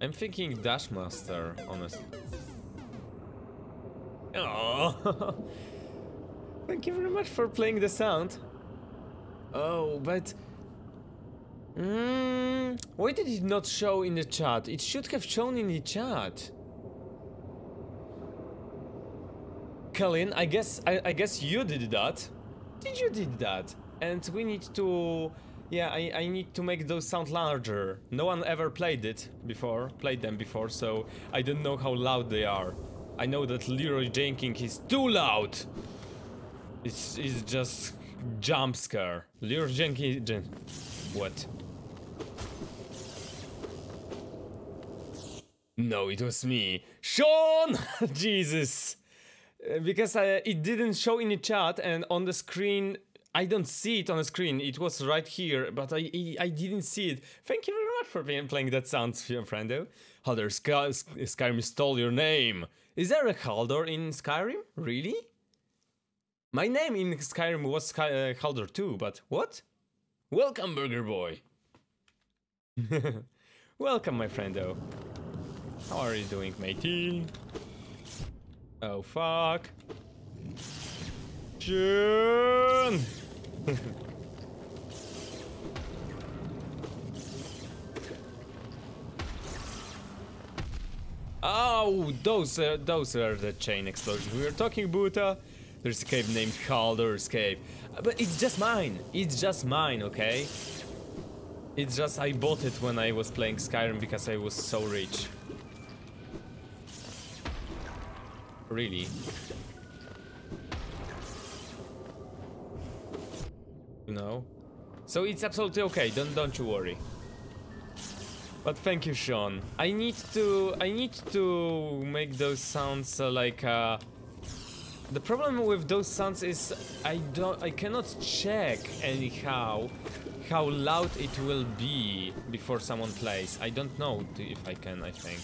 I'm thinking Dashmaster, honestly. Oh, thank you very much for playing the sound. Oh, but mm, why did it not show in the chat? It should have shown in the chat. Colin, I guess I, I guess you did that. Did you did that? And we need to yeah, I, I need to make those sound larger. No one ever played it before, played them before, so I don't know how loud they are. I know that Leroy Jenkins is too loud. It's, it's just jump scare. Leroy Jenkins... Jen what? No, it was me. Sean! Jesus! Uh, because uh, it didn't show in the chat and on the screen I don't see it on the screen. It was right here, but I I, I didn't see it. Thank you very much for playing that sound, friendo. Halder, Sky, Skyrim stole your name. Is there a Haldor in Skyrim? Really? My name in Skyrim was Sky, uh, Haldor too, but what? Welcome, Burger Boy. Welcome, my friendo. How are you doing, matey? Oh, fuck. June! oh, those uh, those are the chain explosions we were talking about. Uh, there's a cave named Calder's Cave. Uh, but it's just mine. It's just mine, okay? It's just I bought it when I was playing Skyrim because I was so rich. Really? You know. So it's absolutely okay. Don't don't you worry. But thank you, Sean. I need to I need to make those sounds uh, like uh, the problem with those sounds is I don't I cannot check anyhow how loud it will be before someone plays. I don't know if I can, I think.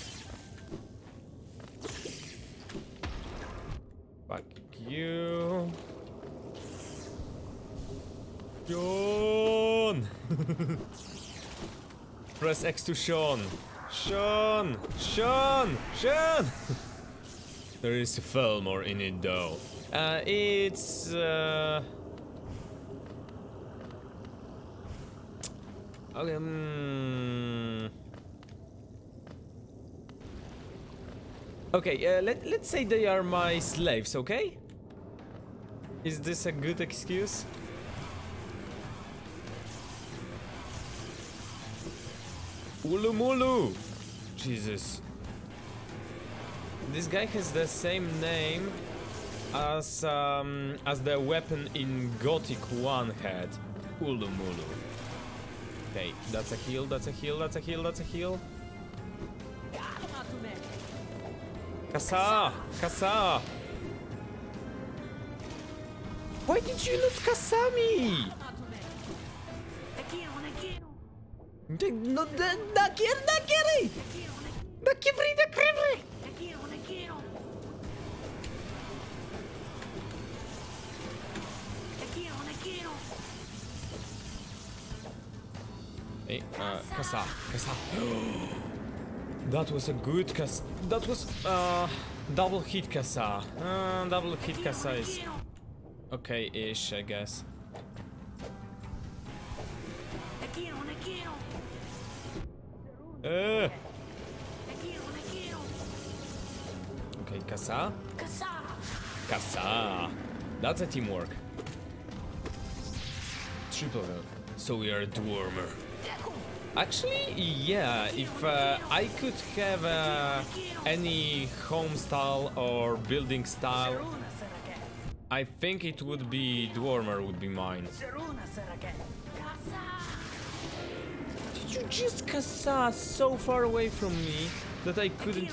Fuck you. Sean! Press X to Sean. Sean! Sean! Sean! there is a Fillmore in it though. Uh, it's... Uh... Okay, um... Okay, uh, let, let's say they are my slaves, okay? Is this a good excuse? Ulumulu! Jesus. This guy has the same name as um, as the weapon in Gothic 1 had. Ulumulu. Okay, that's a heal, that's a heal, that's a heal, that's a heal. Kasa! Kasa! Why did you not Kasami? No, da, da quiere, da quiere. Da quiere, da quiere. Hey, uh, Kasa, Kasa. that was a good Kasa. That was, uh, double hit Kasa. Uh, double hit Kasa is okay-ish, I guess. Uh. Okay, Kasa. Kasa. Kasa. That's a teamwork. Triple So we are a dwarmer. Actually, yeah, if uh, I could have uh, any home style or building style, I think it would be Dwarmer would be mine you just Kasa so far away from me that I couldn't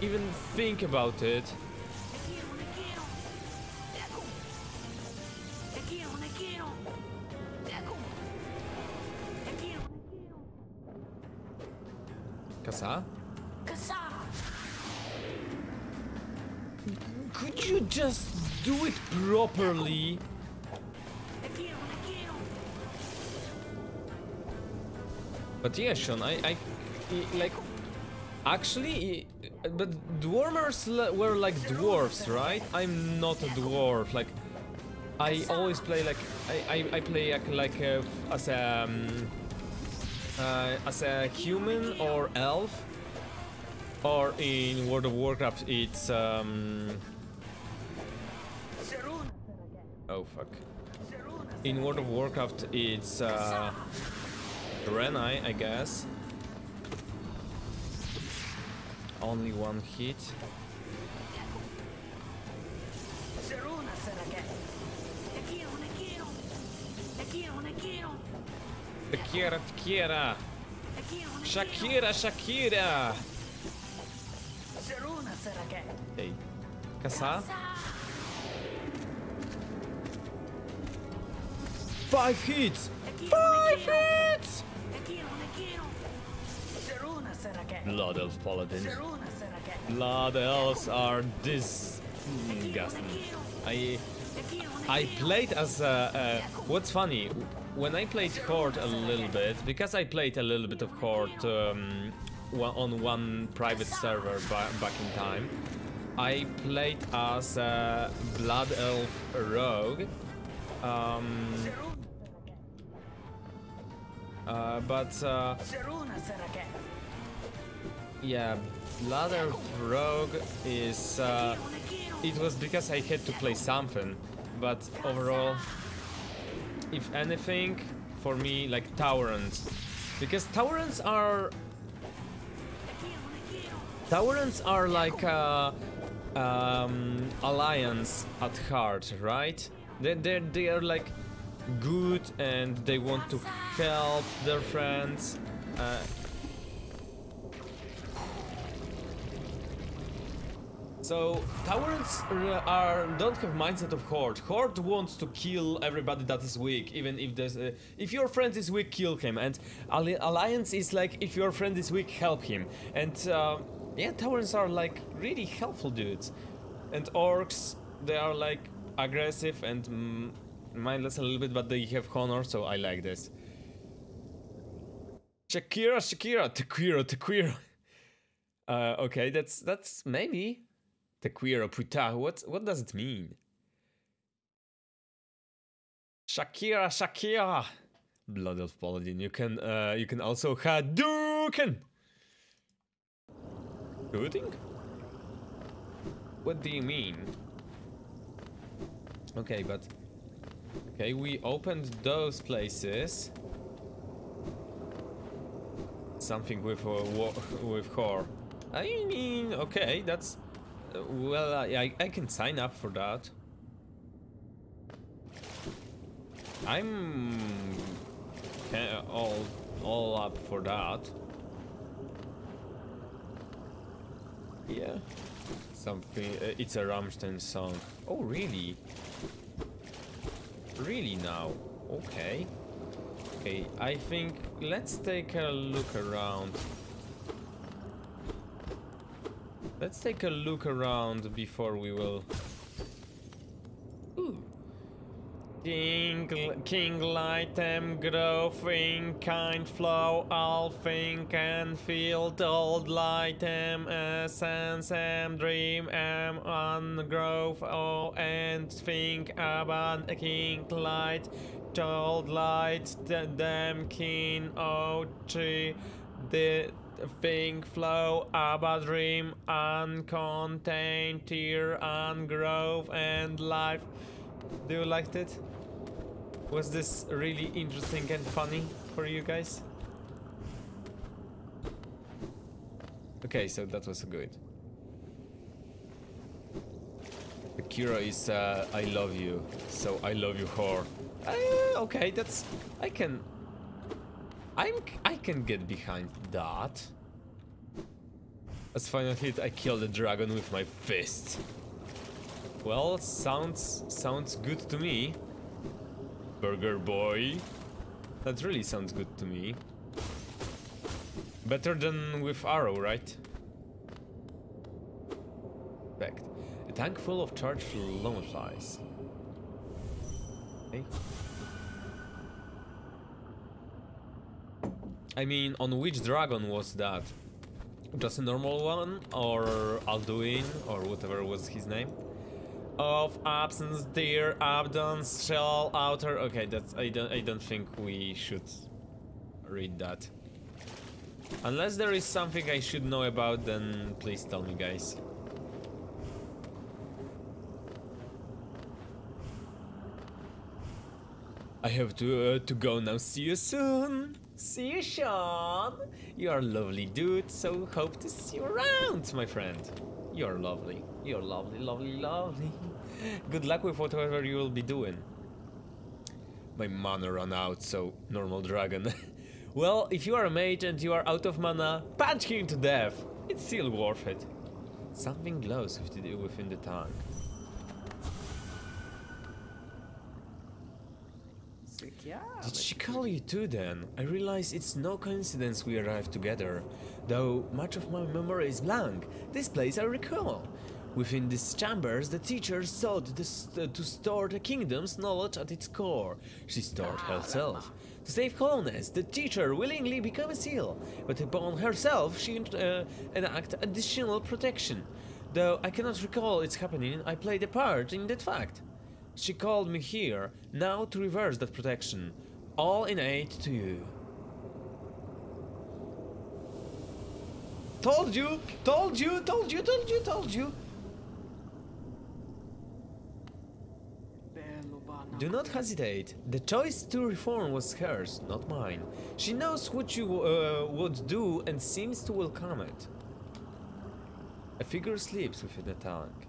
even think about it? Kasa? Kasa! Could you just do it properly? But yeah, Sean, I, I, I- like, actually, but dwarmers were like dwarfs, right? I'm not a dwarf. Like, I always play like I, I, I play like, like uh, as a um, uh, as a human or elf, or in World of Warcraft it's um. Oh fuck. In World of Warcraft it's uh, Draenei, I guess. Only one hit. Shakira, Shakira, Shakira, Shakira. Ej, kasa? Five hits! Five hits! Blood Elf Paladin. Blood Elves are disgusting. I I played as a, uh, what's funny when I played Horde a little bit because I played a little bit of Horde um, on one private server ba- back in time. I played as a Blood Elf Rogue. Um, uh, but uh, yeah, Elf Rogue is. Uh, it was because I had to play something, but overall, if anything, for me, like Taurans, because Taurans are Taurans are like a um, alliance at heart, right? They they they are like good and they want to help their friends. Uh, So towers are don't have mindset of Horde. Horde wants to kill everybody that is weak, even if there's if your friend is weak, kill him. And Alliance is like if your friend is weak, help him. And uh, yeah, towers are like really helpful dudes. And Orcs, they are like aggressive and mm, mindless a little bit, but they have honor, so I like this. Shakira, Shakira, Tequila, Tequila. Uh, okay, that's that's maybe Tequila puta. What what does it mean? Shakira, Shakira. Blood of Paladin. You can uh you can also Hadouken. Shooting? What do you mean? Okay, but okay, we opened those places. Something with uh, with core. I mean, okay, that's uh, well. I, I can sign up for that. I'm all all up for that. Yeah, something. Uh, it's a Rammstein song. Oh, really? Really now? Okay. Okay, I think let's take a look around. Let's take a look around before we will. Ooh. King, King Lightem, growing, kind flow, all think and feel, old Lightem, essence, am dream, am on growth, oh, and think about King Light, told light, the damn king, oh, tree, the think flow, about dream, uncontained, tear, and growth, and life. Do you like it? Was this really interesting and funny for you guys? Okay, so that was good. Akira is uh, I love you, so I love you whore. Uh, okay, that's I can I'm I can get behind that. As final hit, I kill the dragon with my fist. Well, sounds sounds good to me. Burger boy. That really sounds good to me. Better than with arrow, right? Fact. A tank full of charged lumaflies. Okay. I mean, on which dragon was that? Just a normal one, or Alduin, or whatever was his name? Of absence, dear Abdon, shell, outer. Okay, that's. I don't. I don't think we should read that. Unless there is something I should know about, then please tell me, guys. I have to uh, to go now. See you soon. See you, Sean. You are a lovely dude, so hope to see you around, my friend. You're lovely. You're lovely, lovely, lovely. Good luck with whatever you will be doing. My mana ran out, so normal dragon. well, if you are a mage and you are out of mana, punch him to death. It's still worth it. Something glows within the tank. Did she call you too then? I realize it's no coincidence we arrived together. Though much of my memory is blank, this place I recall. Within these chambers, the teacher sought this, uh, to store the kingdom's knowledge at its core. She stored herself. To save wholeness, the teacher willingly became a seal, but upon herself she uh, enacted additional protection. Though I cannot recall its happening, I played a part in that fact. She called me here, now to reverse that protection. All in aid to you. Told you! Told you! Told you! Told you! Told you! Do not hesitate. The choice to reform was hers, not mine. She knows what you uh, would do and seems to welcome it. A figure sleeps within the tank.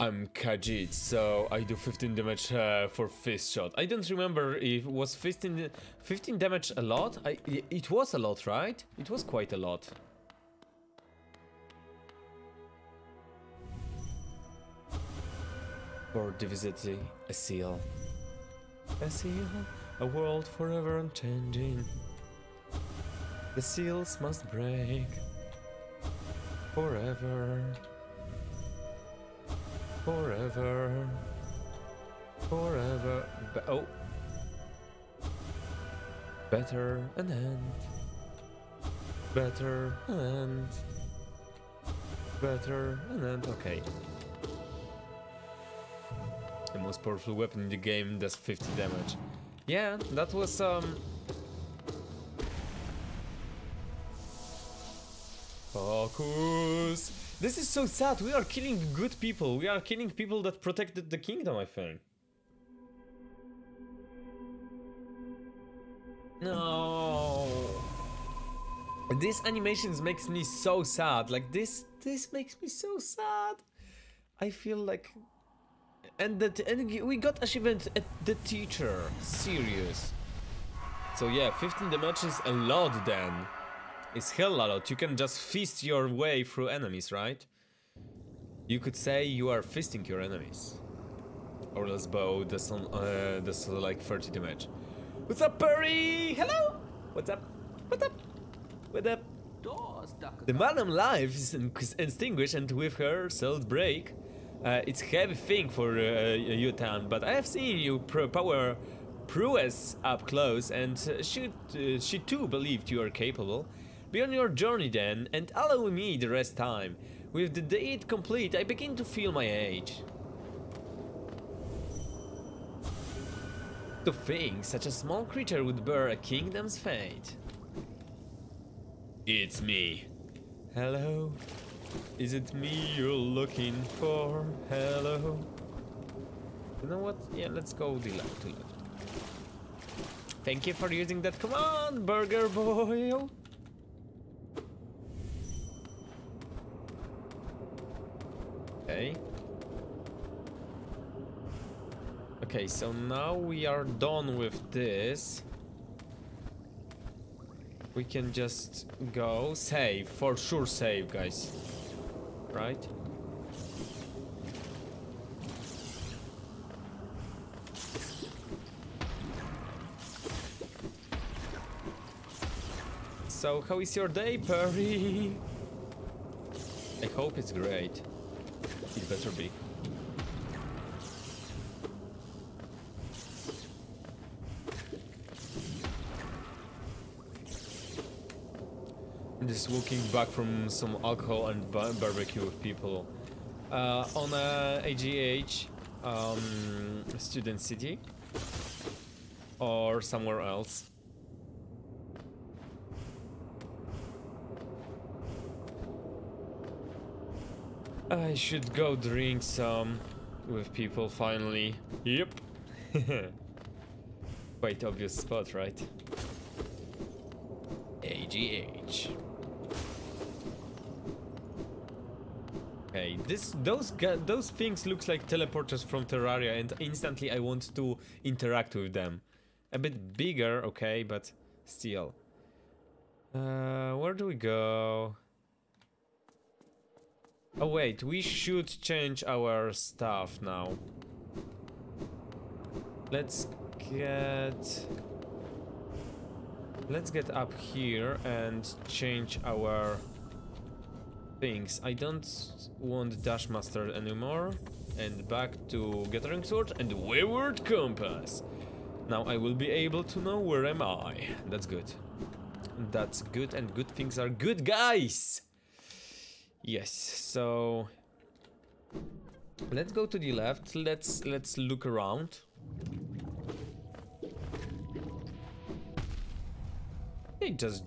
I'm Khajiit, so I do 15 damage uh, for fist shot. I don't remember if was 15, 15 damage a lot. I, it was a lot, right? It was quite a lot. For divinity, a seal. A seal, a world forever unchanging. The seals must break forever. Forever. Forever. Be oh. Better an end. Better an end. Better an end. Okay. The most powerful weapon in the game does 50 damage. Yeah, that was um Focus! This is so sad. We are killing good people. We are killing people that protected the kingdom, I think. No. This animations makes me so sad. Like this this makes me so sad. I feel like and that and we got achievement at the teacher. Serious. So yeah, 15 damage is a lot then. It's hell a lot. You can just fist your way through enemies, right? You could say you are fisting your enemies. Or else bow does, on, uh, does like 30 damage. What's up, Perry? Hello? What's up? What's up? What's up? The Madam Life is extinguished and with her soul break. Uh, it's heavy thing for uh, Utan, but I have seen you power prowess up close and uh, she, uh, she too believed you are capable. Be on your journey then, and allow me the rest time. With the deed complete, I begin to feel my age. To think such a small creature would bear a kingdom's fate. It's me. Hello? Is it me you're looking for? Hello? You know what? Yeah, let's go the left left. Thank you for using that command, Burger Boy! Okay. Okay, so now we are done with this. We can just go save, for sure save, guys. Right? So, how is your day, Perry? I hope it's great. You better be. I'm just walking back from some alcohol and barbecue with people. Uh, on uh, a AGH, um, Student City, or somewhere else. I should go drink some with people finally. Yep. Quite obvious spot, right? AGH. Okay, this those those things looks like teleporters from Terraria, and instantly I want to interact with them. A bit bigger, okay, but still. Uh, where do we go? Oh wait, we should change our stuff now. Let's get... Let's get up here and change our things. I don't want Dashmaster anymore. And back to Gathering Swarm and Wayward Compass. Now I will be able to know where am I. That's good. That's good and good things are good, guys! Yes, so let's go to the left. Let's let's look around. They just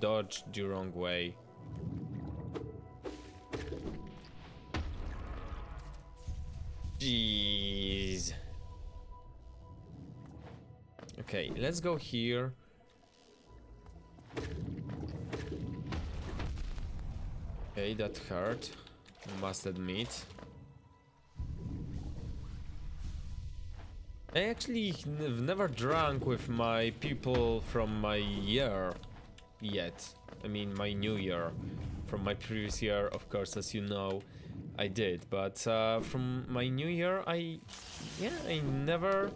dodged the wrong way. Jeez. Okay, let's go here. Okay, that hurt. Must admit. I actually have never drunk with my people from my year yet. I mean, my new year. From my previous year, of course, as you know, I did. But uh, from my new year, I... Yeah, I never...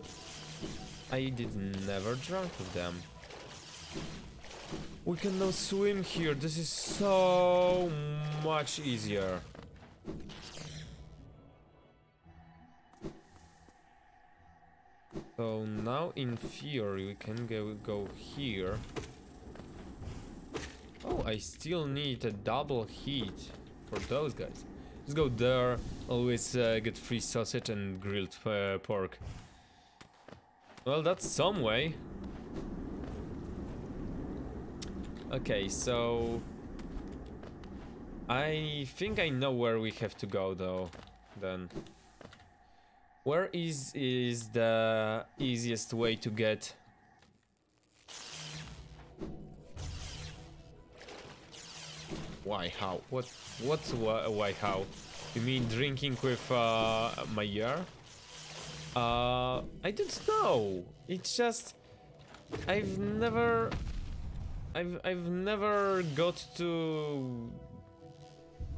I did never drunk with them. We can now swim here. This is so much easier. So now in theory we can go, go here. Oh, I still need a double heat for those guys. Let's go there, always uh, get free sausage and grilled uh, pork. Well, that's some way. Okay, so... I think I know where we have to go though, then. Where is is the easiest way to get... Why, how? What, what's why, how? You mean drinking with uh, my year? Uh, I don't know. It's just... I've never I've I've never got to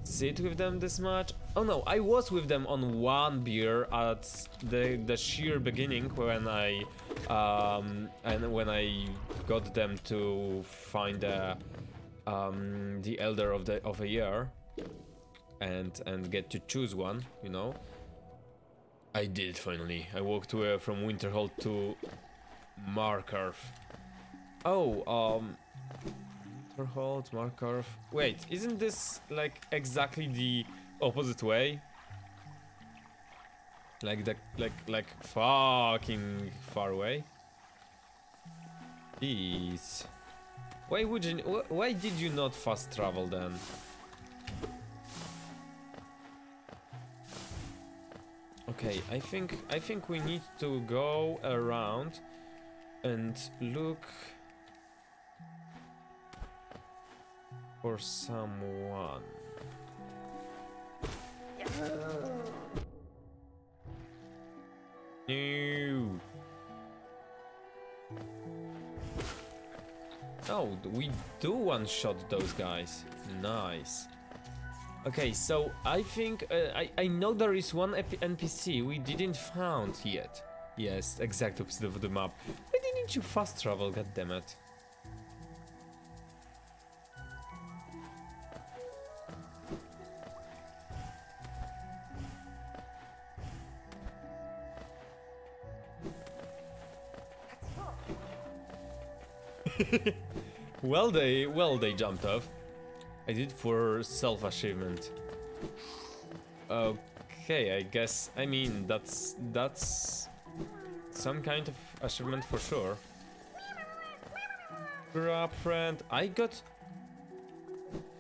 sit with them this much. Oh no, I was with them on one beer at the the sheer beginning when I um and when I got them to find a um the elder of the of a year and and get to choose one, you know. I did finally. I walked from Winterhold to Markarth. Oh, um Winterhold, Markarth. Wait, isn't this like exactly the opposite way? Like the like like fucking far away. Jeez. Why would you? Wh why did you not fast travel then? Okay, I think I think we need to go around and look for someone. No. Oh, we do one-shot those guys. Nice. Okay, so I think uh, I I know there is one NPC we didn't found yet. Yes, exact opposite of the map. Why didn't you fast travel? God damn it. well, they well they jumped off. I did for self achievement. Okay, I guess. I mean, that's that's some kind of achievement for sure. Grab friend. I got.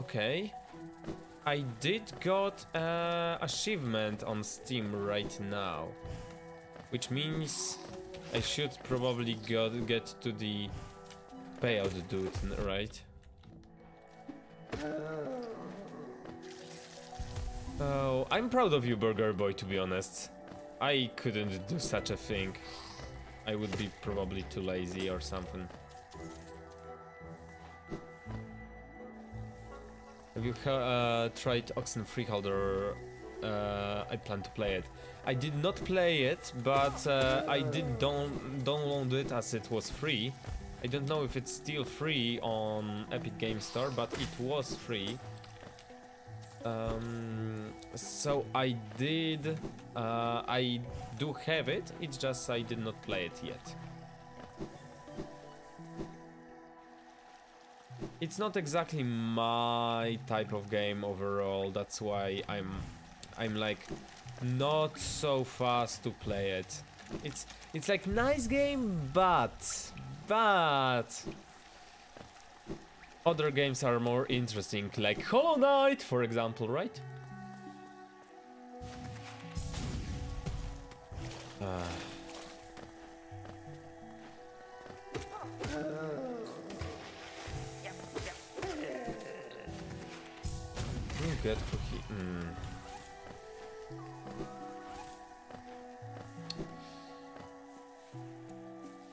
Okay. I did got uh, achievement on Steam right now, which means I should probably got, get to the payout dude, right? Oh, I'm proud of you, Burger Boy, to be honest. I couldn't do such a thing. I would be probably too lazy or something. Have you uh, tried Oxenfree Uh, I plan to play it. I did not play it, but uh, I did don download it as it was free. I don't know if it's still free on Epic Game Store, but it was free. Um, so I did, uh, I do have it, it's just I did not play it yet. It's not exactly my type of game overall, that's why I'm, I'm like, not so fast to play it. It's, it's like nice game, but, but, other games are more interesting, like Hollow Knight, for example, right? Uh. Get cookie. Mm.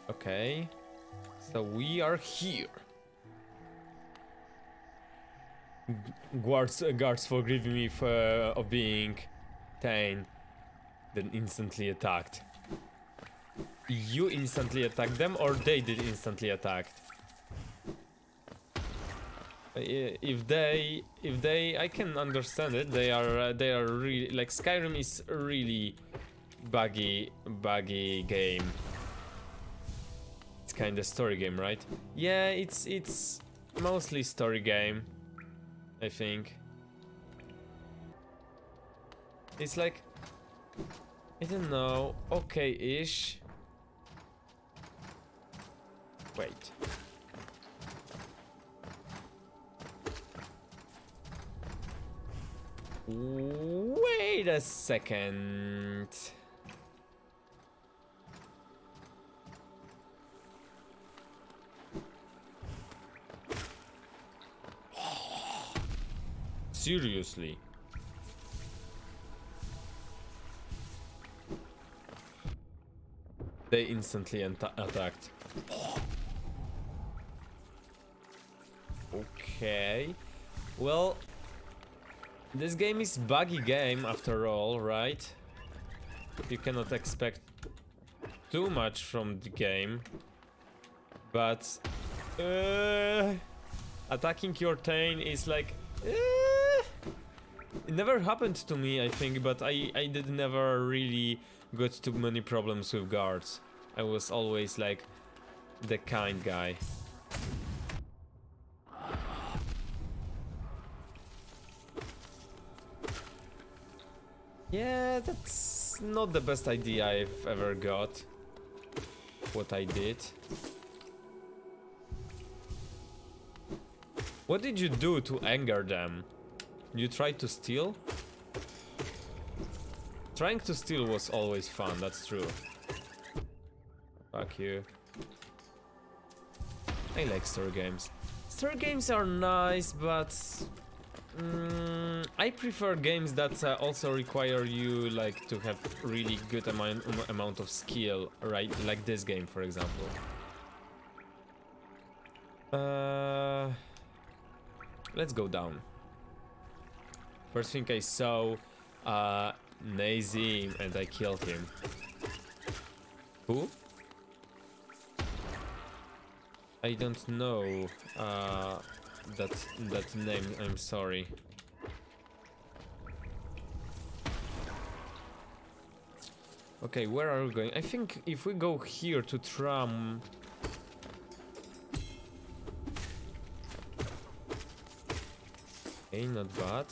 Okay. So we are here. guards, uh, guards forgive me for, uh, of being Thane, then instantly attacked. You instantly attacked them, or they did instantly attack? If they, if they, I can understand it. They are, uh, they are really like Skyrim is really buggy, buggy game. Kind of story game, right? Yeah, it's it's mostly story game. I think. It's like, I don't know, okay-ish. Wait. Wait a second. Seriously. They instantly attacked. Okay. Well, this game is buggy game after all, right? You cannot expect too much from the game. But uh, attacking your Thane is like Eh, it never happened to me, I think, but I, I did never really got too many problems with guards. I was always like the kind guy. Yeah, that's not the best idea I've ever got. What I did. What did you do to anger them? You tried to steal? Trying to steal was always fun, that's true. Fuck you. I like story games. Story games are nice, but... Mm, I prefer games that uh, also require you like to have really good amount, amount of skill, right? Like this game, for example. Uh... Let's go down. First thing I saw, uh, Nazeem, and I killed him. Who? I don't know uh, that that name. I'm sorry. Okay, where are we going? I think if we go here to tram Okay, not bad.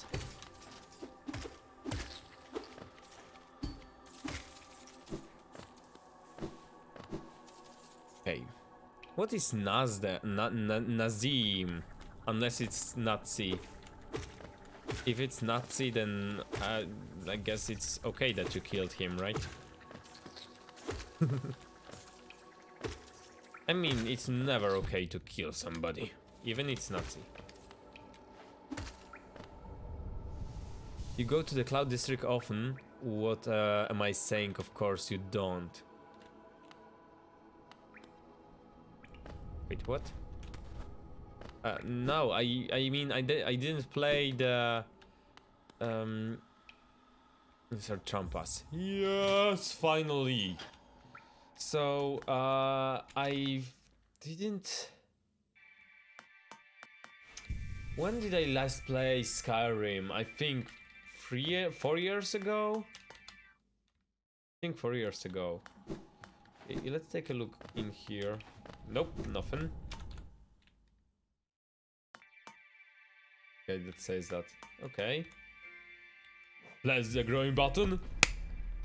What is Nazda? Na Na Nazeem? Unless it's Nazi. If it's Nazi, then uh, I guess it's okay that you killed him, right? I mean, it's never okay to kill somebody, even it's Nazi. You go to the Cloud District often. What uh, am I saying? Of course you don't. Wait, what? Uh, no, I I mean I di I didn't play the um Sir Trampas. Yes, finally. So uh I didn't When did I last play Skyrim? I think three four years ago? I think four years ago. Let's take a look in here. Nope, nothing. Okay, that says that. Okay. Press the growing button.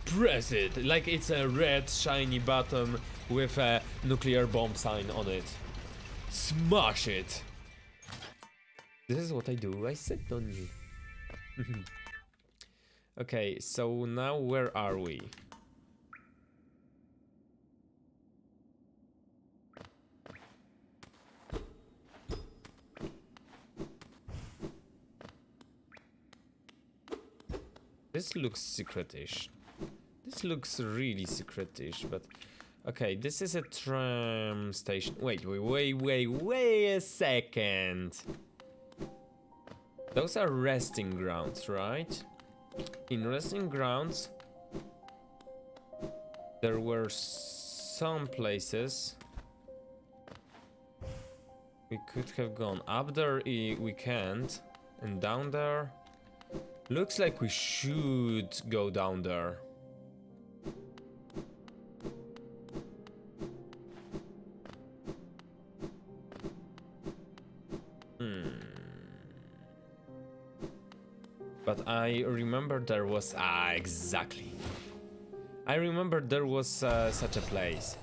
Press it like it's a red shiny button with a nuclear bomb sign on it. Smash it. This is what I do. I sit on you. okay, so now where are we? This looks secretish. This looks really secretish, but... Okay, this is a tram station. Wait, wait, wait, wait, wait a second. Those are resting grounds, right? In resting grounds, there were some places we could have gone. Up there we can't, and down there Looks like we should go down there. Hmm. But I remember there was... Ah, exactly. I remember there was uh, such a place.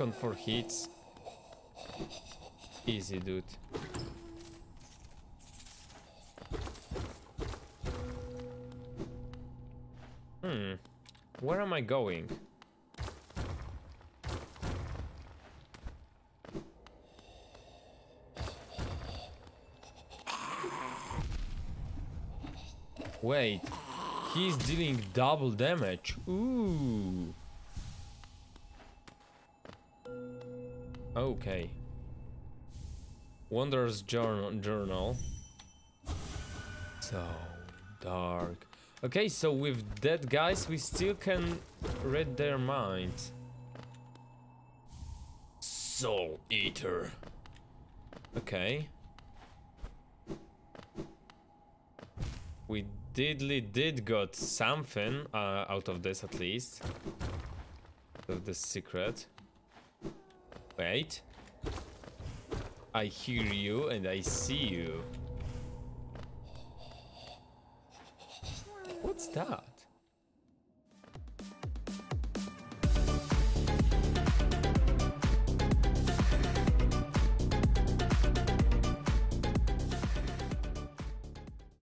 Dying on 4 hits. Easy, dude. Hmm. Where am I going? Wait, he's dealing double damage. Ooh. Okay. Wanderer's journal, journal. So dark. Okay, so with dead guys, we still can read their minds. Soul Eater. Okay. We didly did got something uh, out of this at least. Of the secret. Wait. I hear you and I see you. What's that?